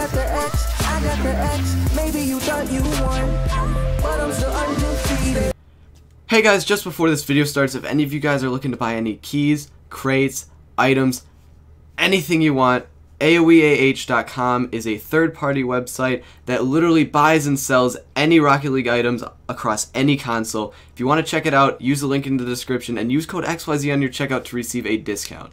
got the X, I got the X. Maybe you thought you won, but I'm still undefeated. Hey guys, just before this video starts, if any of you guys are looking to buy any keys, crates, items, anything you want, AoEAH.com is a third-party website that literally buys and sells any Rocket League items across any console. If you want to check it out, use the link in the description and use code XYZ on your checkout to receive a discount.